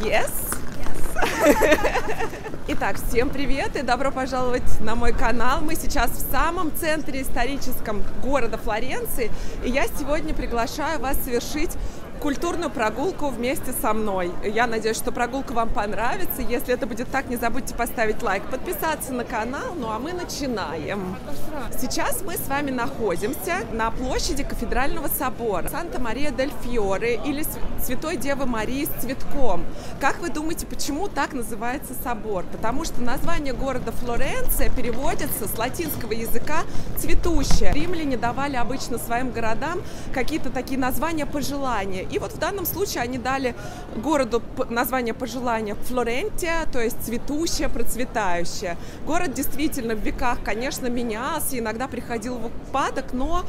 Yes? Итак, всем привет и добро пожаловать на мой канал. Мы сейчас в самом центре историческом города Флоренции, и я сегодня приглашаю вас совершить культурную прогулку вместе со мной. Я надеюсь, что прогулка вам понравится. Если это будет так, не забудьте поставить лайк, подписаться на канал. Ну а мы начинаем. Сейчас мы с вами находимся на площади Кафедрального собора Санта-Мария-дель-Фьоре или Святой Девы Марии с цветком. Как вы думаете, почему так называется собор? Потому что название города Флоренция переводится с латинского языка «цветущая». Римляне давали обычно своим городам какие-то такие названия пожелания. И вот в данном случае они дали городу название пожелания Флорентия, то есть цветущая, процветающая. Город действительно в веках, конечно, менялся, иногда приходил в упадок, но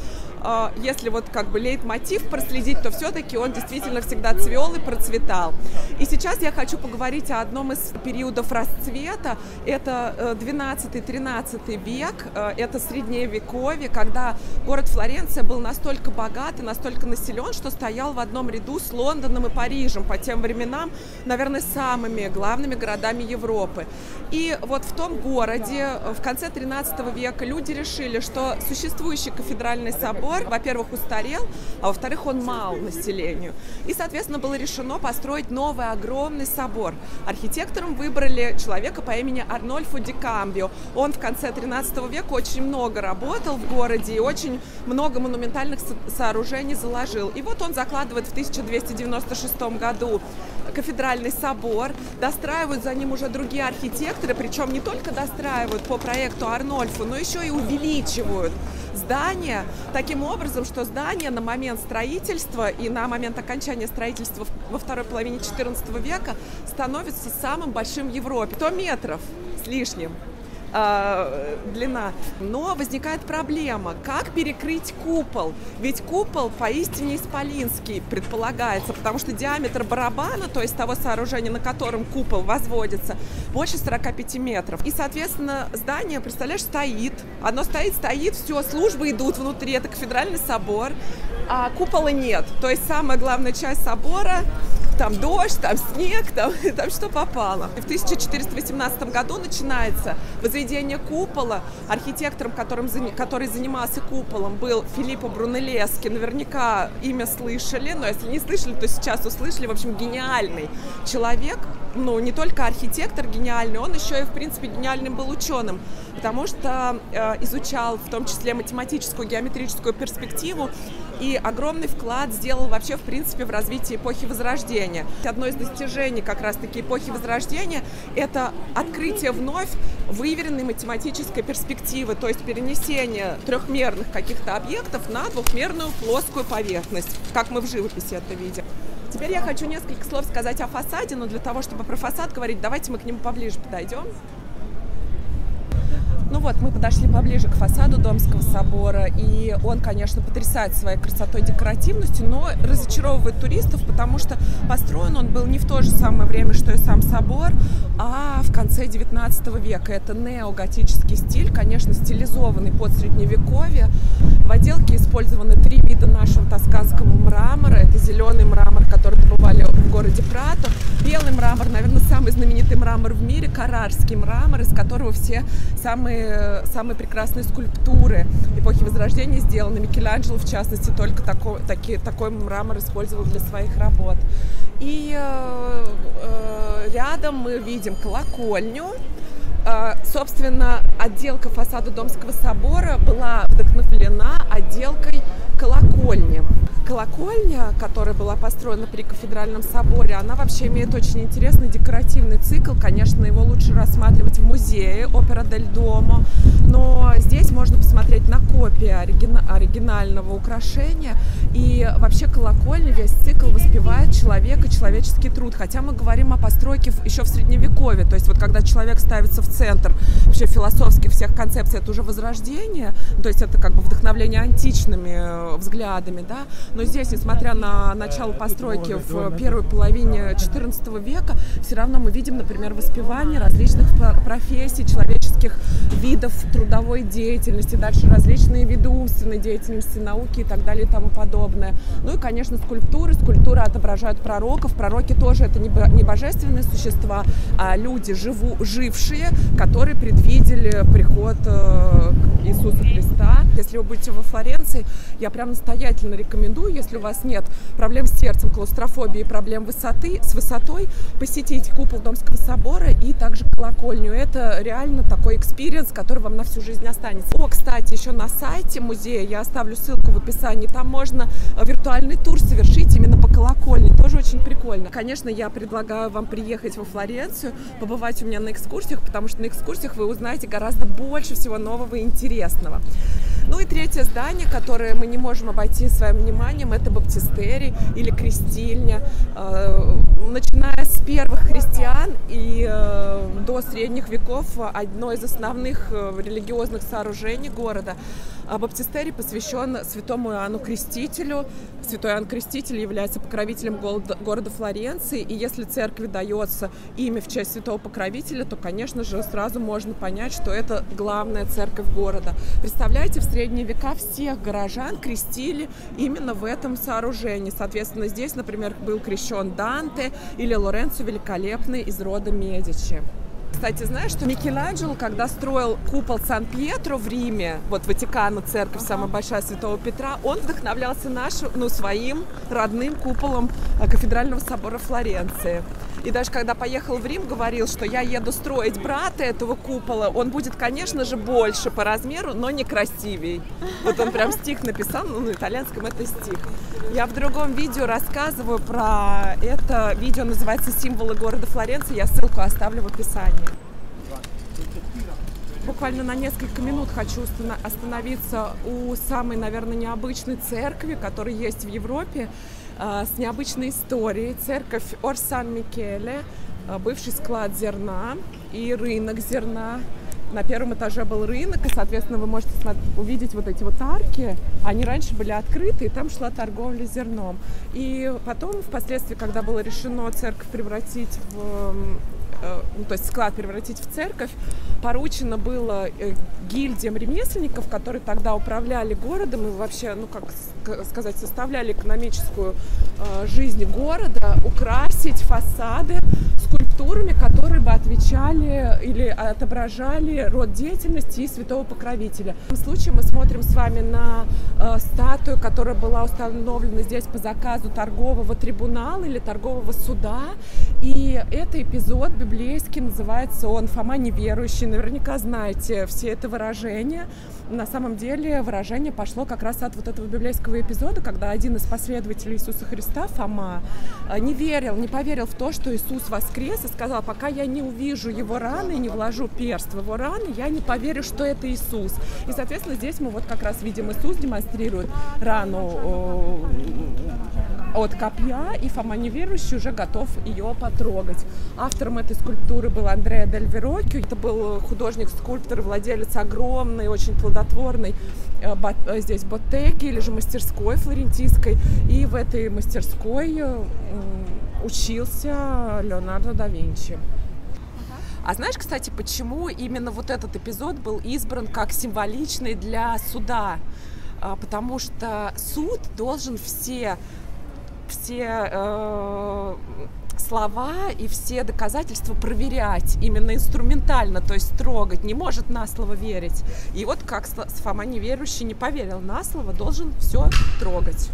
если вот как бы лейтмотив проследить, то все-таки он действительно всегда цвел и процветал. И сейчас я хочу поговорить о одном из периодов расцвета. Это 12-13 э, век, э, это средневековье, когда город Флоренция был настолько богат и настолько населен, что стоял в одном ряду с Лондоном и Парижем, по тем временам, наверное, самыми главными городами Европы. И вот в том городе в конце 13 века люди решили, что существующий кафедральный собор, во-первых, устарел, а во-вторых, он мал населению. И, соответственно, было решено построить новый огромный собор. Архитектором выбрали человека по имени Арнольфо Ди Камбио. Он в конце 13 века очень много работал в городе и очень много монументальных сооружений заложил. И вот он закладывает в 1296 году кафедральный собор, достраивают за ним уже другие архитекторы, причем не только достраивают по проекту Арнольфу, но еще и увеличивают здание таким образом, что здание на момент строительства и на момент окончания строительства во второй половине XIV века становится самым большим в Европе. 100 метров с лишним э, длина. Но возникает проблема, как перекрыть купол? Ведь купол поистине исполинский предполагается, потому что диаметр барабана, то есть того сооружения, на котором купол возводится, больше 45 метров. И, соответственно, здание, представляешь, стоит. Оно стоит, стоит, все, службы идут внутри, это кафедральный собор, а купола нет. То есть самая главная часть собора там дождь, там снег, там, там что попало. В 1418 году начинается возведение купола. Архитектором, которым, который занимался куполом, был Филиппо Брунеллески. Наверняка имя слышали, но если не слышали, то сейчас услышали. В общем, гениальный человек, ну, не только архитектор гениальный, он еще и, в принципе, гениальным был ученым, потому что э, изучал в том числе математическую, геометрическую перспективу и огромный вклад сделал вообще, в принципе, в развитии эпохи Возрождения. Одно из достижений как раз-таки эпохи Возрождения – это открытие вновь выверенной математической перспективы, то есть перенесение трехмерных каких-то объектов на двухмерную плоскую поверхность, как мы в живописи это видим. Теперь я хочу несколько слов сказать о фасаде, но для того, чтобы про фасад говорить, давайте мы к нему поближе подойдем. Ну вот, мы подошли поближе к фасаду Домского собора, и он, конечно, потрясает своей красотой декоративностью, но разочаровывает туристов, потому что построен он был не в то же самое время, что и сам собор, а в конце 19 века. Это неоготический стиль, конечно, стилизованный под средневековье. В отделке использованы три вида нашего тосканского мрамора. Это зеленый мрамор, который добывали в городе Прато, белый мрамор, наверное, самый знаменитый мрамор в мире, карарский мрамор, из которого все самые самые, самые прекрасные скульптуры эпохи Возрождения сделаны. Микеланджело, в частности, только такой, таки, такой мрамор использовал для своих работ. И э, э, рядом мы видим колокольню. Э, собственно, отделка фасада Домского собора была вдохновлена отделкой колокольни колокольня, которая была построена при кафедральном соборе, она вообще имеет очень интересный декоративный цикл. Конечно, его лучше рассматривать в музее Опера дель Домо, но здесь можно посмотреть на копии оригина оригинального украшения. И вообще колокольня, весь цикл воспевает человека, человеческий труд. Хотя мы говорим о постройке еще в Средневековье, то есть вот когда человек ставится в центр вообще философских всех концепций, это уже возрождение, то есть это как бы вдохновление античными взглядами, да, но здесь, несмотря на начало постройки в первой половине XIV века, все равно мы видим, например, воспевание различных профессий, человеческих видов трудовой деятельности, дальше различные виды умственной деятельности, науки и так далее и тому подобное. Ну и, конечно, скульптуры. Скульптуры отображают пророков. Пророки тоже это не божественные существа, а люди, живу, жившие, которые предвидели приход э, Иисуса Христа. Если вы будете во Флоренции, я прям настоятельно рекомендую, если у вас нет проблем с сердцем, клаустрофобии, проблем высоты, с высотой, посетить купол Домского собора и также колокольню. Это реально такой experience, который вам на всю жизнь останется. О, кстати, еще на сайте музея, я оставлю ссылку в описании, там можно виртуальный тур совершить именно по колокольне. Тоже очень прикольно. Конечно, я предлагаю вам приехать во Флоренцию, побывать у меня на экскурсиях, потому что на экскурсиях вы узнаете гораздо больше всего нового и интересного. Ну и третье здание, которое мы не можем обойти своим вниманием, это баптистерий или крестильня. Э, начиная с первых христиан и э, до средних веков одно из основных э, религиозных сооружений города. А баптистерий посвящен святому Иоанну Крестителю. Святой Иоанн Креститель является покровителем города Флоренции, и если церкви дается имя в честь святого покровителя, то, конечно же, сразу можно понять, что это главная церковь города. Представляете, в средние века всех горожан крестили именно в этом сооружении. Соответственно, здесь, например, был крещен Данте или Лоренцо Великолепный из рода Медичи. Кстати, знаешь, что Микеланджело, когда строил купол Сан-Пьетро в Риме, вот Ватикана, церковь самая большая Святого Петра, он вдохновлялся нашим, ну, своим родным куполом э, кафедрального собора Флоренции. И даже когда поехал в Рим, говорил, что я еду строить брата этого купола. Он будет, конечно же, больше по размеру, но не красивей. Вот он прям стих написал, ну, на итальянском это стих. Я в другом видео рассказываю про это. Видео называется «Символы города Флоренции». Я ссылку оставлю в описании. Буквально на несколько минут хочу остановиться у самой, наверное, необычной церкви, которая есть в Европе. А, с необычной историей. Церковь Орсан-Микеле, а, бывший склад зерна и рынок зерна. На первом этаже был рынок, и, соответственно, вы можете увидеть вот эти вот арки. Они раньше были открыты, и там шла торговля зерном. И потом, впоследствии, когда было решено церковь превратить в ну, то есть склад превратить в церковь, поручено было э, гильдиям ремесленников, которые тогда управляли городом и вообще, ну как сказать, составляли экономическую э, жизнь города, украсить фасады скульптурами, которые бы отвечали или отображали род деятельности и святого покровителя. В этом случае мы смотрим с вами на э, статую, которая была установлена здесь по заказу торгового трибунала или торгового суда. И это эпизод библейский, называется он «Фома неверующий». Наверняка знаете все это выражение на самом деле выражение пошло как раз от вот этого библейского эпизода, когда один из последователей Иисуса Христа, Фома, э, не верил, не поверил в то, что Иисус воскрес, и сказал, пока я не увижу его раны не вложу перст в его раны, я не поверю, что это Иисус. И, соответственно, здесь мы вот как раз видим, Иисус демонстрирует рану от копья, и Фома неверующий уже готов ее потрогать. Автором этой скульптуры был Андреа Дель Верокио. Это был художник-скульптор, владелец огромной, очень плодотворной э, э, здесь ботеки или же мастерской флорентийской. И в этой мастерской э, учился Леонардо да Винчи. А знаешь, кстати, почему именно вот этот эпизод был избран как символичный для суда? А, потому что суд должен все все э, слова и все доказательства проверять именно инструментально, то есть трогать, не может на слово верить. И вот как Фома неверующий не поверил на слово, должен все трогать.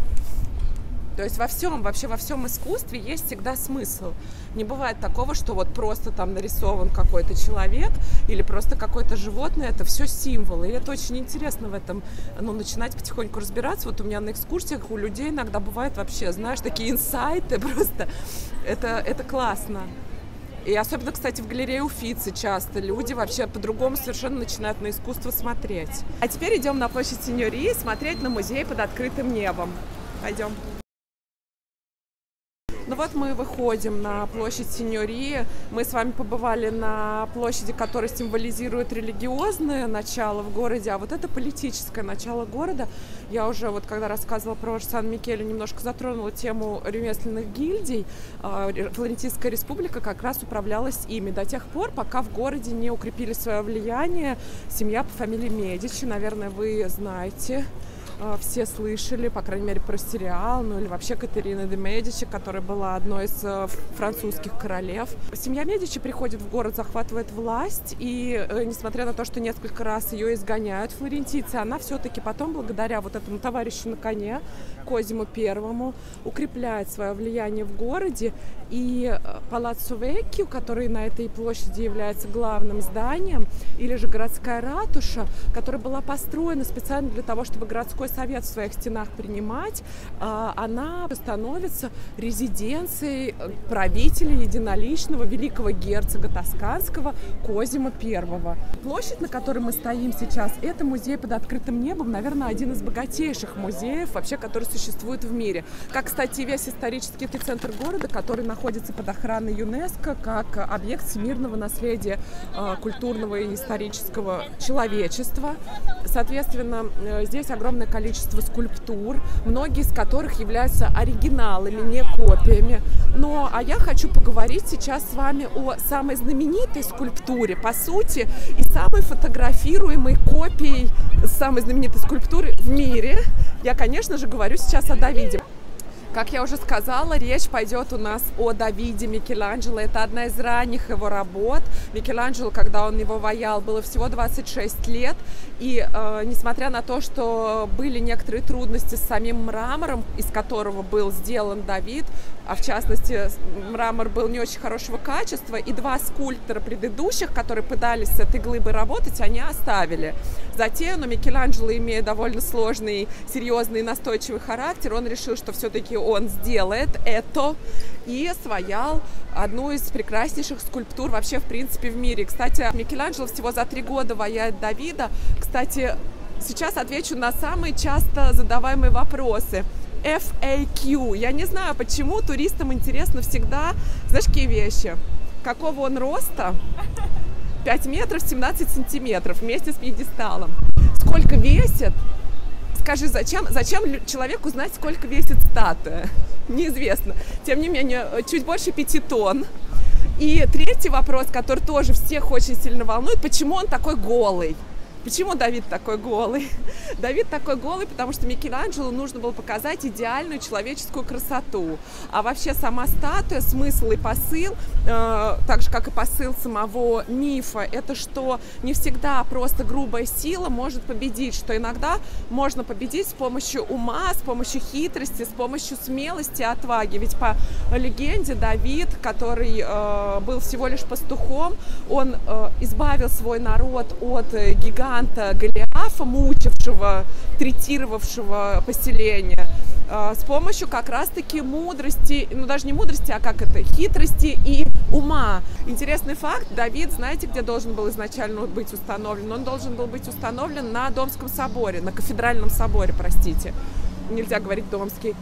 То есть во всем, вообще во всем искусстве есть всегда смысл. Не бывает такого, что вот просто там нарисован какой-то человек или просто какое-то животное, это все символы. И это очень интересно в этом, ну, начинать потихоньку разбираться. Вот у меня на экскурсиях у людей иногда бывает вообще, знаешь, такие инсайты просто. Это, это классно. И особенно, кстати, в галерее Уфицы часто люди вообще по-другому совершенно начинают на искусство смотреть. А теперь идем на площадь Синьории смотреть на музей под открытым небом. Пойдем. Ну вот мы выходим на площадь Синьории. Мы с вами побывали на площади, которая символизирует религиозное начало в городе, а вот это политическое начало города. Я уже вот когда рассказывала про Сан-Микеле, немножко затронула тему ремесленных гильдий. А, Флорентийская республика как раз управлялась ими до тех пор, пока в городе не укрепили свое влияние семья по фамилии Медичи. Наверное, вы знаете все слышали, по крайней мере, про сериал, ну или вообще Катерина де Медичи, которая была одной из э, французских королев. Семья Медичи приходит в город, захватывает власть, и э, несмотря на то, что несколько раз ее изгоняют флорентийцы, она все-таки потом, благодаря вот этому товарищу на коне, Козиму Первому, укрепляет свое влияние в городе, и э, Палаццо Веккио, который на этой площади является главным зданием, или же городская ратуша, которая была построена специально для того, чтобы городской городской совет в своих стенах принимать, а, она становится резиденцией правителя единоличного великого герцога Тосканского Козима I. Площадь, на которой мы стоим сейчас, это музей под открытым небом, наверное, один из богатейших музеев вообще, который существует в мире. Как, кстати, весь исторический центр города, который находится под охраной ЮНЕСКО как объект всемирного наследия а, культурного и исторического человечества. Соответственно, э, здесь огромное количество количество скульптур, многие из которых являются оригиналами, не копиями. Но, а я хочу поговорить сейчас с вами о самой знаменитой скульптуре, по сути, и самой фотографируемой копией самой знаменитой скульптуры в мире. Я, конечно же, говорю сейчас о Давиде. Как я уже сказала, речь пойдет у нас о Давиде Микеланджело. Это одна из ранних его работ. Микеланджело, когда он его ваял, было всего 26 лет. И э, несмотря на то, что были некоторые трудности с самим мрамором, из которого был сделан Давид, а в частности мрамор был не очень хорошего качества, и два скульптора предыдущих, которые пытались с этой глыбой работать, они оставили. Затем, но Микеланджело, имея довольно сложный, серьезный и настойчивый характер, он решил, что все-таки он сделает это и своял одну из прекраснейших скульптур вообще, в принципе, в мире. Кстати, Микеланджело всего за три года ваяет Давида. Кстати, сейчас отвечу на самые часто задаваемые вопросы. FAQ. Я не знаю, почему туристам интересно всегда, знаешь, какие вещи. Какого он роста? 5 метров 17 сантиметров вместе с пьедесталом. Сколько весит? Скажи, зачем, зачем человеку знать, сколько весит статуя? Неизвестно. Тем не менее, чуть больше 5 тонн. И третий вопрос, который тоже всех очень сильно волнует, почему он такой голый? Почему Давид такой голый? Давид такой голый, потому что Микеланджело нужно было показать идеальную человеческую красоту. А вообще сама статуя, смысл и посыл, э, так же как и посыл самого мифа, это что не всегда просто грубая сила может победить, что иногда можно победить с помощью ума, с помощью хитрости, с помощью смелости и отваги. Ведь по легенде Давид, который э, был всего лишь пастухом, он э, избавил свой народ от э, гиганта Голиафа, мучившего, третировавшего поселение, а, с помощью как раз-таки мудрости, ну даже не мудрости, а как это, хитрости и ума. Интересный факт, Давид, знаете, где должен был изначально быть установлен? Он должен был быть установлен на Домском соборе, на кафедральном соборе, простите. Нельзя говорить Домский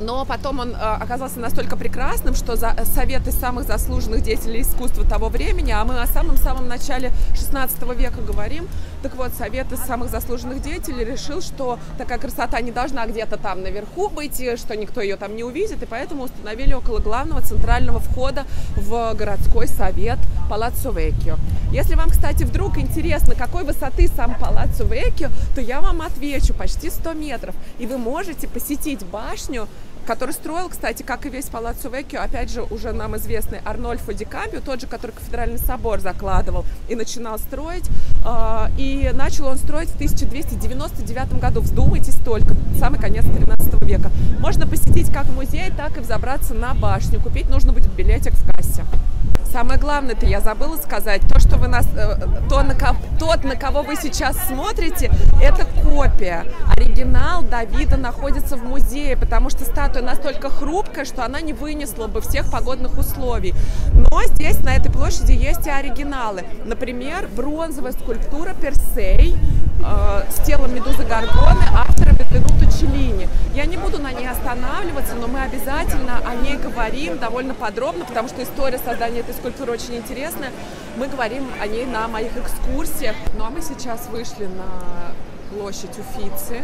но потом он э, оказался настолько прекрасным, что за советы самых заслуженных деятелей искусства того времени, а мы о самом-самом начале 16 века говорим, так вот, совет из самых заслуженных деятелей решил, что такая красота не должна где-то там наверху быть, что никто ее там не увидит, и поэтому установили около главного центрального входа в городской совет Палаццо Веккио. Если вам, кстати, вдруг интересно, какой высоты сам Палаццо Веккио, то я вам отвечу, почти 100 метров, и вы можете посетить башню который строил, кстати, как и весь Палац Веккио, опять же, уже нам известный Арнольфо Ди Кампио, тот же, который кафедральный собор закладывал и начинал строить. А, и начал он строить в 1299 году. Вздумайтесь только, самый конец 13 века. Можно посетить как музей, так и взобраться на башню. Купить нужно будет билетик в кассе. Самое главное-то я забыла сказать, то, что вы нас, э, то, на кого, тот, на кого вы сейчас смотрите, это копия. Оригинал Давида находится в музее, потому что статуя настолько хрупкая, что она не вынесла бы всех погодных условий. Но здесь, на этой площади, есть и оригиналы. Например, бронзовая скульптура Персей э, с телом Медузы Гаргоны автора Бенвенуто Челлини. Я буду на ней останавливаться, но мы обязательно о ней говорим довольно подробно, потому что история создания этой скульптуры очень интересная. Мы говорим о ней на моих экскурсиях. Ну а мы сейчас вышли на площадь Уфицы.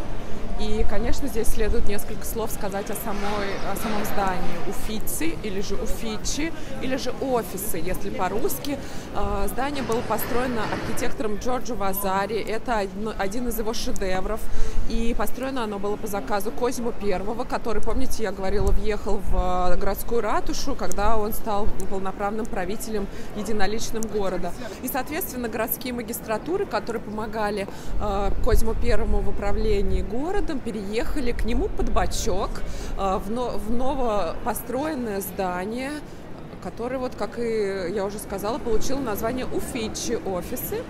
И, конечно, здесь следует несколько слов сказать о, самой, о самом здании. Уфици, или же Уфичи, или же офисы, если по-русски. А, здание было построено архитектором Джорджо Вазари. Это один из его шедевров. И построено оно было по заказу Козьму Первого, который, помните, я говорила, въехал в городскую ратушу, когда он стал полноправным правителем единоличным города. И, соответственно, городские магистратуры, которые помогали э, Козьму Первому в управлении города, годом переехали к нему под бачок а, в, в новопостроенное здание, которое, вот, как и я уже сказала, получило название Уфичи офисы,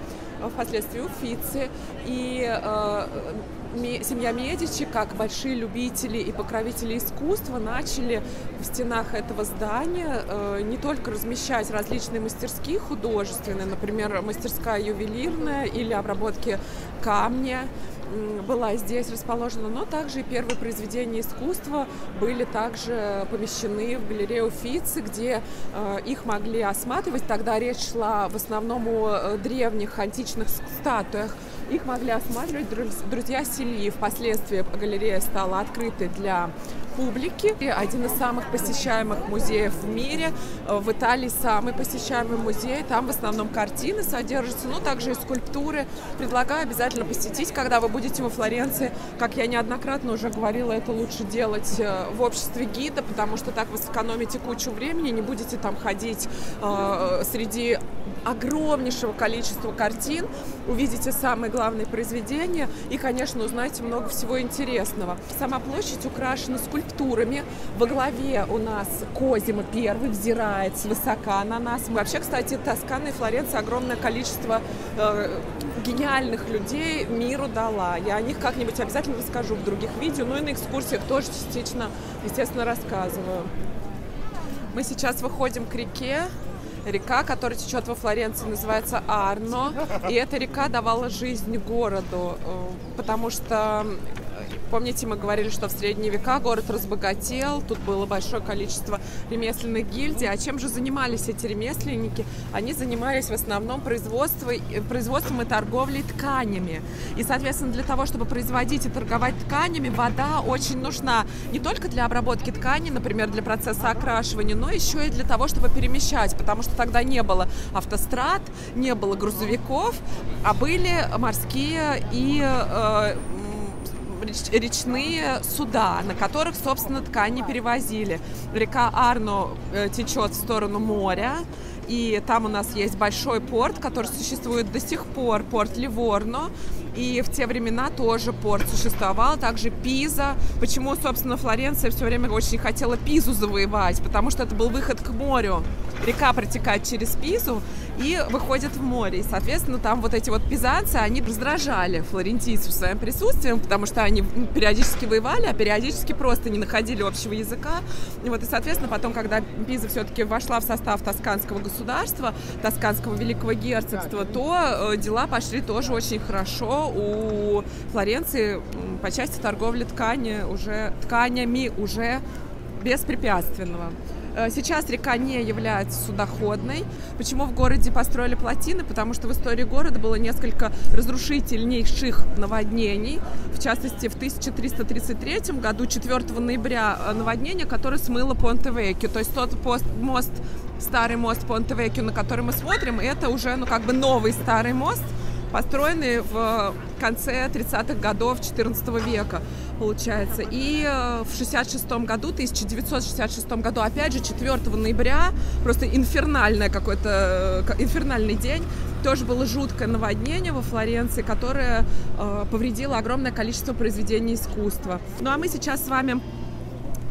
а, впоследствии Уфицы. И э, семья Медичи, как большие любители и покровители искусства, начали в стенах этого здания э, не только размещать различные мастерские художественные, например, мастерская ювелирная или обработки камня, была здесь расположена, но также и первые произведения искусства были также помещены в галерею Уфицы, где э, их могли осматривать. Тогда речь шла в основном о э, древних античных статуях. Их могли осматривать друзья Сельи. Впоследствии галерея стала открытой для публики. Один из самых посещаемых музеев в мире. Э, в Италии самый посещаемый музей. Там в основном картины содержатся, но также и скульптуры. Предлагаю обязательно посетить, когда вы будете во Флоренции. Как я неоднократно уже говорила, это лучше делать э, в обществе гида, потому что так вы сэкономите кучу времени, не будете там ходить э, среди огромнейшего количества картин, увидите самые главные произведения и, конечно, узнаете много всего интересного. Сама площадь украшена скульптурами. Во главе у нас Козима первый взирает свысока на нас. Вообще, кстати, Тоскана и Флоренция огромное количество э, гениальных людей миру дала. Я о них как-нибудь обязательно расскажу в других видео, ну и на экскурсиях тоже частично, естественно, рассказываю. Мы сейчас выходим к реке. Река, которая течет во Флоренции, называется Арно. И эта река давала жизнь городу, э, потому что Помните, мы говорили, что в средние века город разбогател, тут было большое количество ремесленных гильдий. А чем же занимались эти ремесленники? Они занимались в основном производством, производством и торговлей тканями. И, соответственно, для того, чтобы производить и торговать тканями, вода очень нужна не только для обработки ткани, например, для процесса окрашивания, но еще и для того, чтобы перемещать, потому что тогда не было автострад, не было грузовиков, а были морские и э, речные суда, на которых, собственно, ткани перевозили. Река Арно э, течет в сторону моря, и там у нас есть большой порт, который существует до сих пор, порт Ливорно. И в те времена тоже порт существовал, также Пиза. Почему, собственно, Флоренция все время очень хотела Пизу завоевать? Потому что это был выход к морю. Река протекает через Пизу и выходит в море. И, соответственно, там вот эти вот пизанцы, они раздражали флорентийцев своим присутствием, потому что они периодически воевали, а периодически просто не находили общего языка. И вот, и, соответственно, потом, когда Пиза все-таки вошла в состав тосканского государства, тосканского великого герцогства, то э, дела пошли тоже очень хорошо у Флоренции по части торговли ткани уже, тканями уже беспрепятственного. Э, сейчас река не является судоходной. Почему в городе построили плотины? Потому что в истории города было несколько разрушительнейших наводнений. В частности, в 1333 году, 4 ноября, э, наводнение, которое смыло Понте-Векью. То есть тот пост, мост, старый мост Понте-Векью, на который мы смотрим, это уже ну, как бы новый старый мост – построенный в конце 30-х годов 14 века, получается. И э, в 66 году, 1966 году, опять же, 4 ноября, просто инфернальное какой-то, э, инфернальный день, тоже было жуткое наводнение во Флоренции, которое э, повредило огромное количество произведений искусства. Ну а мы сейчас с вами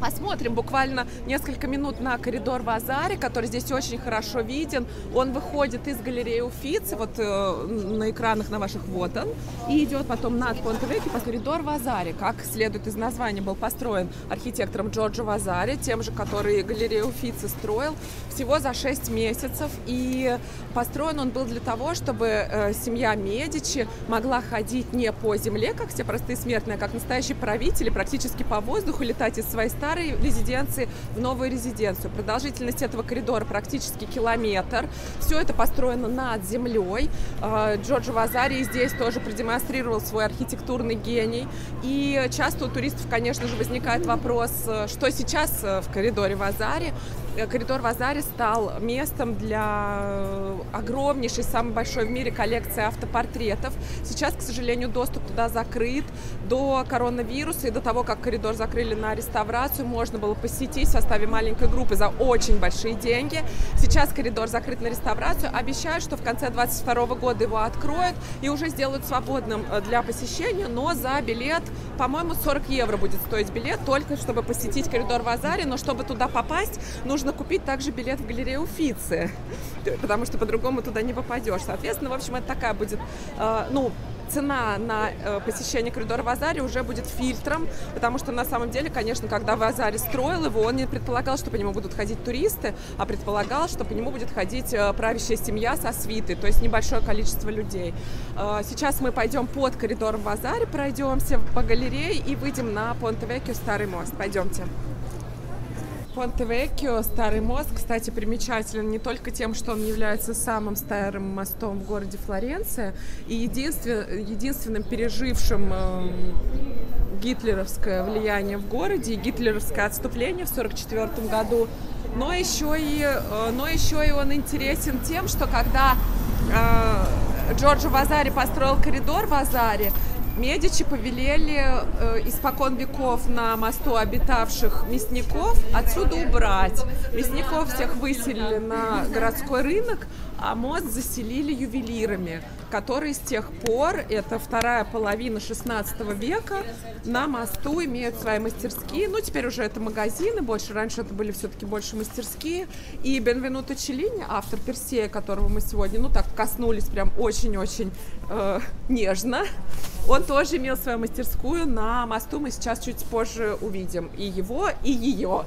Посмотрим буквально несколько минут на коридор Вазари, который здесь очень хорошо виден. Он выходит из галереи Уфицы, вот э, на экранах на ваших вот он, и идет потом над Понтевеки по коридор Вазари. Как следует из названия, был построен архитектором Джорджо Вазари, тем же, который галерею Уфицы строил всего за 6 месяцев. И построен он был для того, чтобы э, семья Медичи могла ходить не по земле, как все простые смертные, а как настоящие правители, практически по воздуху летать из своей старой старой резиденции в новую резиденцию. Продолжительность этого коридора практически километр. Все это построено над землей. А, Джорджо Вазари здесь тоже продемонстрировал свой архитектурный гений. И часто у туристов, конечно же, возникает вопрос, что сейчас э, в коридоре Вазари. Э, коридор Вазари стал местом для э, огромнейшей, самой большой в мире коллекции автопортретов. Сейчас, к сожалению, доступ туда закрыт. До коронавируса и до того, как коридор закрыли на реставрацию, можно было посетить в составе маленькой группы за очень большие деньги. Сейчас коридор закрыт на реставрацию. Обещают, что в конце 2022 года его откроют и уже сделают свободным э, для посещения, но за билет, по-моему, 40 евро будет стоить билет, только чтобы посетить коридор Вазари, но чтобы туда попасть, нужно нужно купить также билет в галерею Уфицы, потому что по-другому туда не попадешь. Соответственно, в общем, это такая будет, э, ну, цена на э, посещение коридора Вазари уже будет фильтром, потому что на самом деле, конечно, когда Вазари строил его, он не предполагал, что по нему будут ходить туристы, а предполагал, что по нему будет ходить э, правящая семья со свитой, то есть небольшое количество людей. Сейчас мы пойдем под коридором Вазари, пройдемся по галерее и выйдем на Понте-Веккио, Старый мост. Пойдемте. Понте-Веккио, Старый мост, кстати, примечателен не только тем, что он является самым старым мостом в городе Флоренция и единствен, единственным пережившим э, гитлеровское влияние в городе и гитлеровское отступление в 1944 году, но еще и, э, но еще и он интересен тем, что когда э, Джорджо Вазари построил коридор в Азаре, Медичи повелели э, испокон веков на мосту обитавших мясников отсюда убрать. Мясников всех выселили на городской рынок, а мост заселили ювелирами, которые с тех пор, это вторая половина 16 века, на мосту имеют свои мастерские. Ну, теперь уже это магазины больше, раньше это были все-таки больше мастерские. И Бенвенуто Челлини, автор Персея, которого мы сегодня, ну, так коснулись прям очень-очень э, нежно, он тоже имел свою мастерскую на мосту, мы сейчас чуть позже увидим и его, и ее.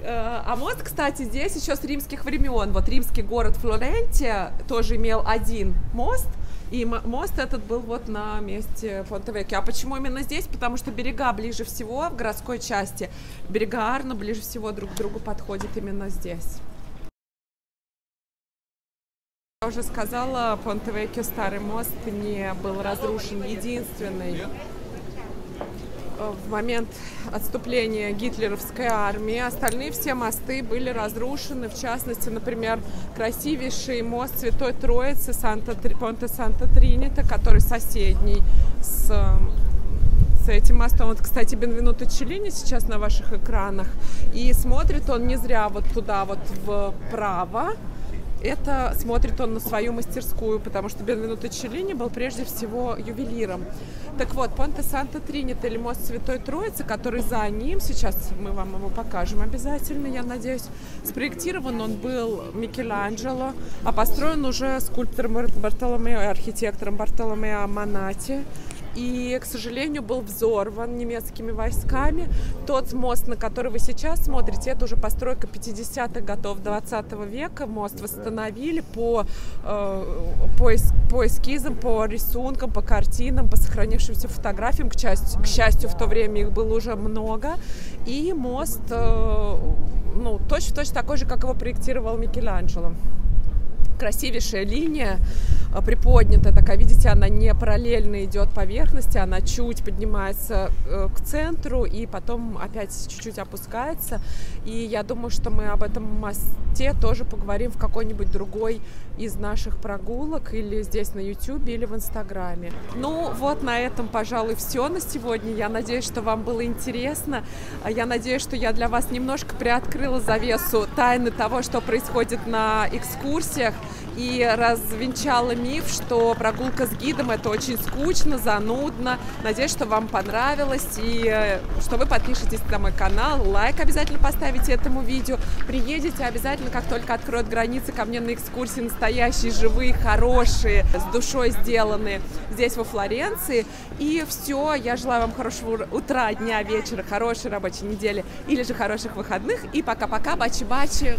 Э, а мост, кстати, здесь еще с римских времен. Вот римский город Флорентия тоже имел один мост, и мост этот был вот на месте Понтевеки. А почему именно здесь? Потому что берега ближе всего в городской части. Берега Арно ближе всего друг к другу подходят именно здесь. Я уже сказала, Понтевеки старый мост не был разрушен. Единственный в момент отступления гитлеровской армии. Остальные все мосты были разрушены. В частности, например, красивейший мост Святой Троицы Санта, Понте Санта-Тринита, который соседний с, с этим мостом. Вот, кстати, Бенвенуто Челлини сейчас на ваших экранах. И смотрит он не зря вот туда вот вправо, это смотрит он на свою мастерскую, потому что Бенвенуто Челлини был прежде всего ювелиром. Так вот, Понте Санта Тринит или мост Святой Троицы, который за ним, сейчас мы вам его покажем обязательно, я надеюсь, спроектирован он был Микеланджело, а построен уже скульптором Бартоломео архитектором Бартоломео Манати и, к сожалению, был взорван немецкими войсками. Тот мост, на который вы сейчас смотрите, это уже постройка 50-х годов 20 века. Мост восстановили по, э, по, по эскизам, по рисункам, по картинам, по сохранившимся фотографиям. К счастью, к счастью, в то время их было уже много. И мост, э, ну, точно-точно такой же, как его проектировал Микеланджело красивейшая линия, приподнятая такая, видите, она не параллельно идет поверхности, она чуть поднимается э, к центру и потом опять чуть-чуть опускается. И я думаю, что мы об этом мосте тоже поговорим в какой-нибудь другой из наших прогулок или здесь на YouTube, или в Инстаграме. Ну вот на этом, пожалуй, все на сегодня. Я надеюсь, что вам было интересно. Я надеюсь, что я для вас немножко приоткрыла завесу тайны того, что происходит на экскурсиях и развенчала миф что прогулка с гидом это очень скучно, занудно. Надеюсь, что вам понравилось и э, что вы подпишетесь на мой канал, лайк обязательно поставите этому видео, приедете обязательно, как только откроют границы, ко мне на экскурсии настоящие, живые, хорошие, с душой сделанные здесь во Флоренции. И все, я желаю вам хорошего утра, дня, вечера, хорошей рабочей недели или же хороших выходных. И пока-пока, бачи-бачи.